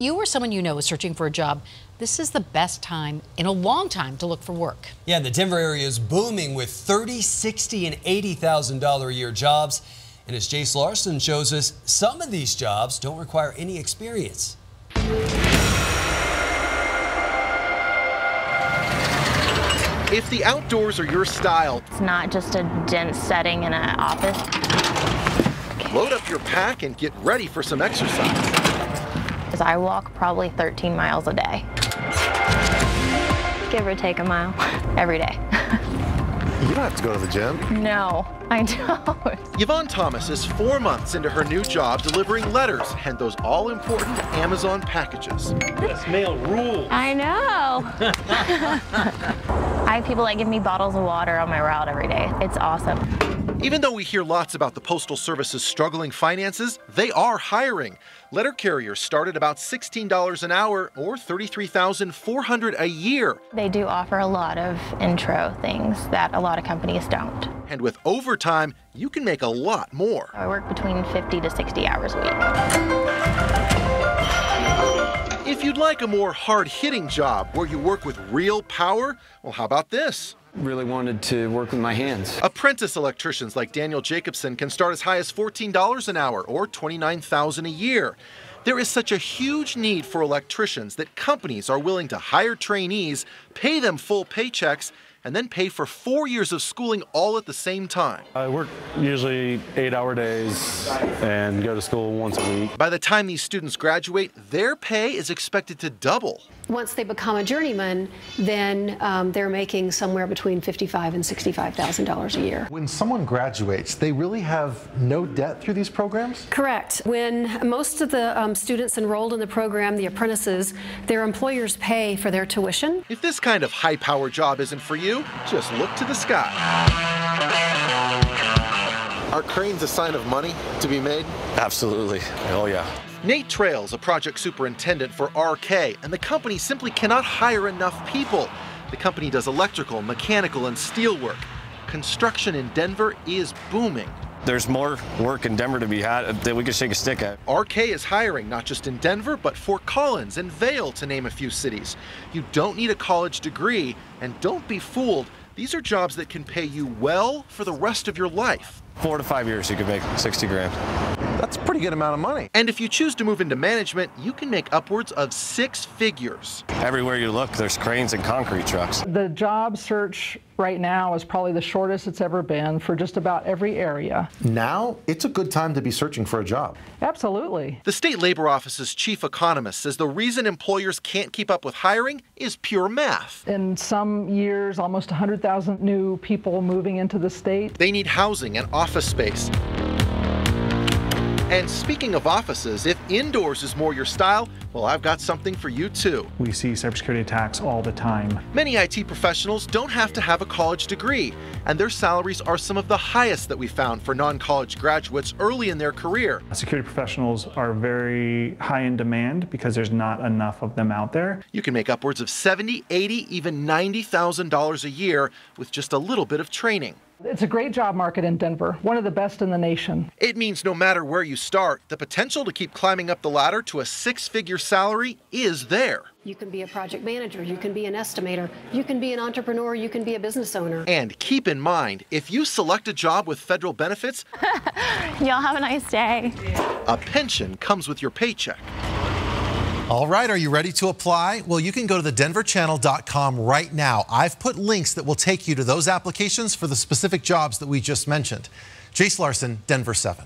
You or someone you know is searching for a job. This is the best time in a long time to look for work. Yeah, the Denver area is booming with 30, 60, and $80,000 a year jobs. And as Jace Larson shows us, some of these jobs don't require any experience. If the outdoors are your style, It's not just a dense setting in an office. load up your pack and get ready for some exercise. Because I walk probably 13 miles a day. Give or take a mile every day. You don't have to go to the gym. no, I don't. Yvonne Thomas is four months into her new job delivering letters and those all important Amazon packages. This mail rules. I know. I have people that give me bottles of water on my route every day. It's awesome. Even though we hear lots about the Postal Service's struggling finances, they are hiring. Letter carriers start at about $16 an hour or 33,400 a year. They do offer a lot of intro things that a lot of companies don't. And with overtime, you can make a lot more. I work between 50 to 60 hours a week. If you'd like a more hard hitting job where you work with real power, well, how about this? Really wanted to work with my hands. Apprentice electricians like Daniel Jacobson can start as high as $14 an hour or 29,000 a year. There is such a huge need for electricians that companies are willing to hire trainees, pay them full paychecks, and then pay for four years of schooling all at the same time. I work usually eight hour days and go to school once a week. By the time these students graduate, their pay is expected to double. Once they become a journeyman, then um, they're making somewhere between fifty-five and sixty-five thousand dollars a year. When someone graduates, they really have no debt through these programs? Correct. When most of the um, students enrolled in the program, the apprentices, their employers pay for their tuition. If this kind of high power job isn't for you, just look to the sky. Are cranes a sign of money to be made? Absolutely. Oh, yeah. Nate Trails, a project superintendent for RK, and the company simply cannot hire enough people. The company does electrical, mechanical, and steel work. Construction in Denver is booming. There's more work in Denver to be had uh, that we could shake a stick at. RK is hiring not just in Denver, but Fort Collins and Vail, to name a few cities. You don't need a college degree, and don't be fooled. These are jobs that can pay you well for the rest of your life. Four to five years, you could make 60 grand. That's a pretty good amount of money. And if you choose to move into management, you can make upwards of six figures. Everywhere you look, there's cranes and concrete trucks. The job search right now is probably the shortest it's ever been for just about every area. Now, it's a good time to be searching for a job. Absolutely. The state labor office's chief economist says the reason employers can't keep up with hiring is pure math. In some years, almost 100,000 new people moving into the state. They need housing and office space. And speaking of offices, if indoors is more your style, well, I've got something for you too. We see cybersecurity attacks all the time. Many IT professionals don't have to have a college degree, and their salaries are some of the highest that we found for non college graduates early in their career. Security professionals are very high in demand because there's not enough of them out there. You can make upwards of 70, 80, even $90,000 a year with just a little bit of training. It's a great job market in Denver, one of the best in the nation. It means no matter where you start, the potential to keep climbing up the ladder to a six figure salary is there. You can be a project manager, you can be an estimator, you can be an entrepreneur, you can be a business owner. And keep in mind, if you select a job with federal benefits, Y'all have a nice day. a pension comes with your paycheck. All right, are you ready to apply? Well, you can go to thedenverchannel.com right now. I've put links that will take you to those applications for the specific jobs that we just mentioned. Jace Larson, Denver 7.